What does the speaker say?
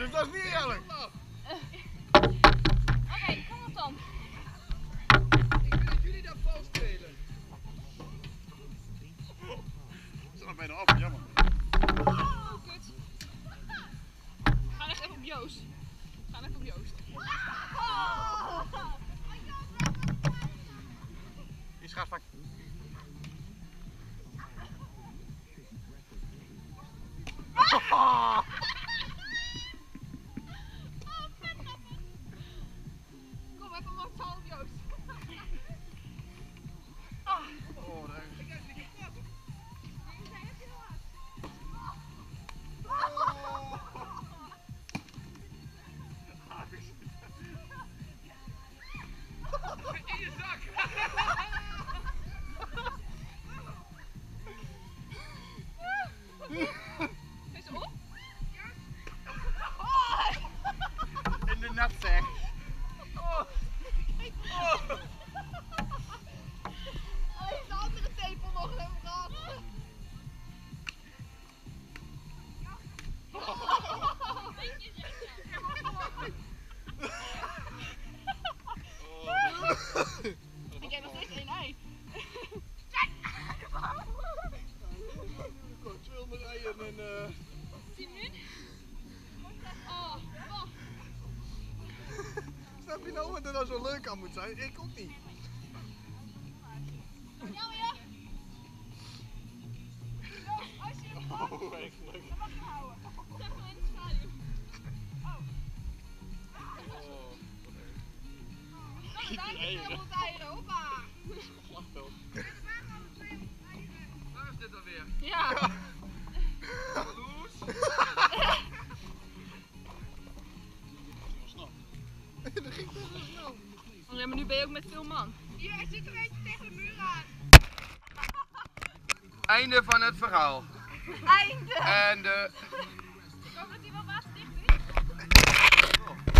dus dat is niet eerlijk. Oké, okay, kom op dan. Ik wil dat jullie dat bal spelen. Ze zijn nog bijna af, jammer. Oh, kut. We gaan echt even op Joost. We gaan even op Joost. Oh. Is gaat Is ze op? In de nat zeg. Oh, heeft de andere tepel nog Snap je nou wat er nou zo leuk aan moet zijn? Ik ook niet. Ja. Als je hem pakt, Oh, echt leuk. dan mag je hem houden. Zeg maar in de schaduw. Oh. Nou, daar is eieren, hoppa. Waar is dit dan weer? Ja. Maar nu ben je ook met veel man. Hier, hij zit er eentje tegen de muur aan. Einde van het verhaal. Einde. En de Ik hoop dat hij wel waterdicht is.